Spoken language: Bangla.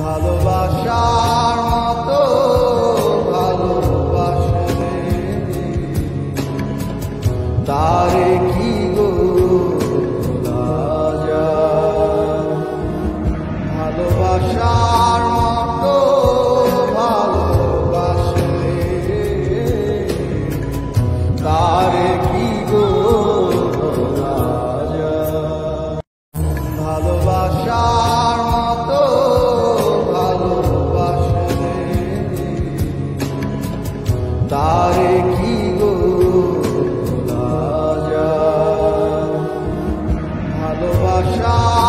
ভালোবাসার মতো ভালোবাসলে তারে কি গো ভোলা ভালোবাসার মতো ভালোবাসলে তারে কি গো ভোলা তারে কি গো ভালোবাসা